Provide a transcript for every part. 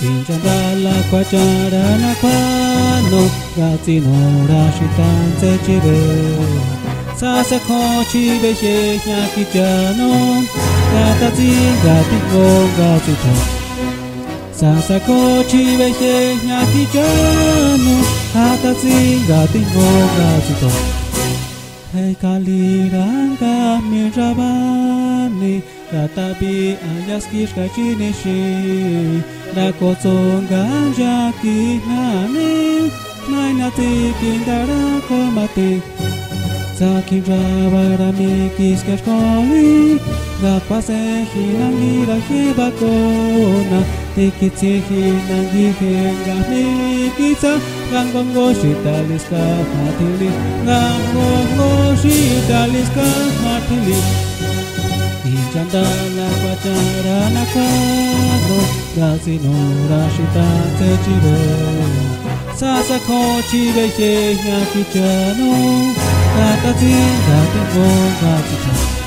Pinchandala cuacharana pano Gatsinora shitanze chibe Sasa kochi beshe nyaki chano Gatatsi gatiko gatsita Sasa kochi beshe nyaki chano Gatatsi gatiko gatsita hey kali ranga mi rabani katabi ayas kishka chinishi na jaki nani maina tikindara komati Zaki rabara mi kiskesh Γαπάσε χιναγγί ραχί μπακόνα. Τικιτσί χιναγγί χενγαχνί κίτσα Γαγκογκόσι ταλισκα χατήλι Γαγκογκόσι ταλισκα χατήλι Inchantala pacharana kano Gazino rashita σασα Sasa kochi για yakichano Tatatin tatin go gachichano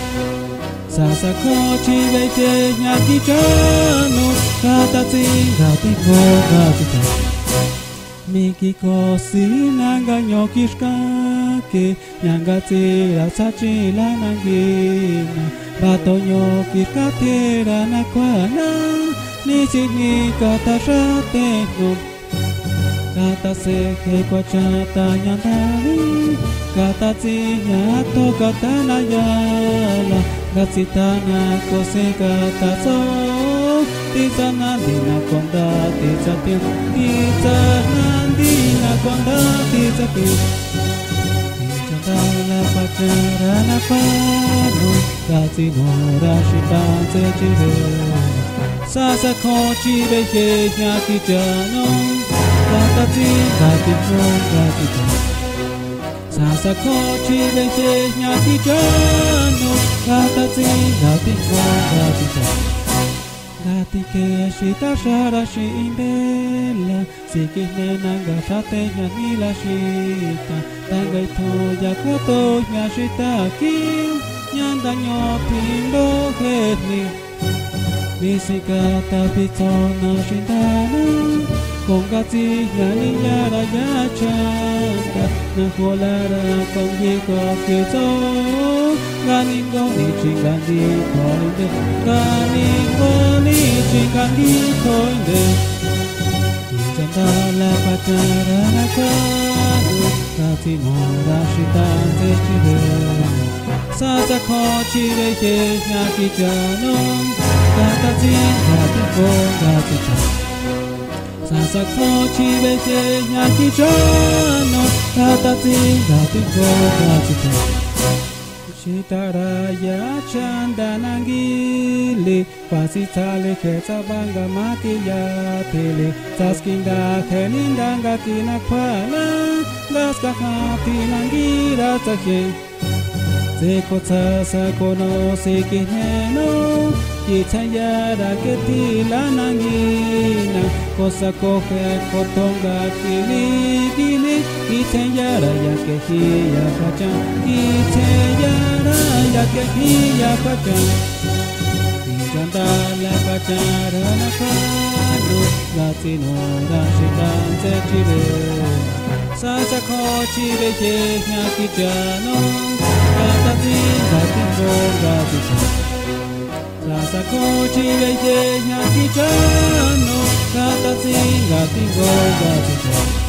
Sasakochi veite nyaki chano Katatsi rati ko kazuta Miki kosi nanga nyokishkake Nyanga tsira sachila nangina. Bato nyokishkatera nakwana Nishigni katashate no Katase hekwa chata nyandari Kata tsinya to kata na yala Gatsitana kose kata so Tiza nandina konda tiza tiu Tiza nandina konda tiza tiu Tiza dala pachara na pano Gazi no rashita ze Sasa kochi behe nyaki jano Kata zi kati Sasa kochi bete nyati jano Kata zina ti gati ta ti ke shita shara shi imbela Siki nena gashate nyani la shita Tangai to yakoto nyashita kiu Nyanda nyotindo hetni Misikata pitona shintana Kong gati nya niya ra ya chanda Na kolara kong hiko kito Ganingo ni chingandi koinde Ganingo ni chingandi koinde Inchandala pachara na kwano Kati mora shitanze chibe Sasa kochi reche nyaki jano Kata zin kati ko kati გასაკმოჩივე შენაკი ჩანო დატაცინდათი გოგაციტა შიტარაია ჩანდანანგილი ვასიცალე ხეცაბანგა მაკია თილი სასკინდა ხელინდანგა კინა ქვალა გასკახაფინანგი რაცახი se kotsa sa kono se kineno kichaya ra keti lanangina kosa kohe kotonga kili kili kichaya ra ya kehi ya kacha kichaya ra ya kehi ya kacha Janda la pachara na kano, gatino da shitan se chile. Such a kochi veje nyaki jano Katati kati bonga bisa Such a kochi veje nyaki jano Katati kati bonga bisa